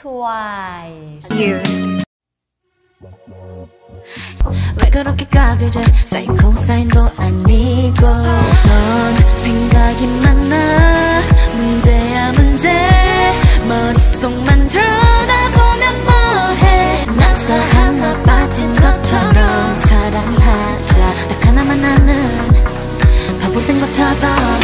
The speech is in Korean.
twice. You. 왜 그렇게 까글제 사인 코사인도 아니고 넌 생각이 많아. 문제야 문제. 머릿속만 들여다보면 뭐해? 난사 하나 빠진 것처럼 사랑하자. 딱 하나만 나는 바보된 것처럼.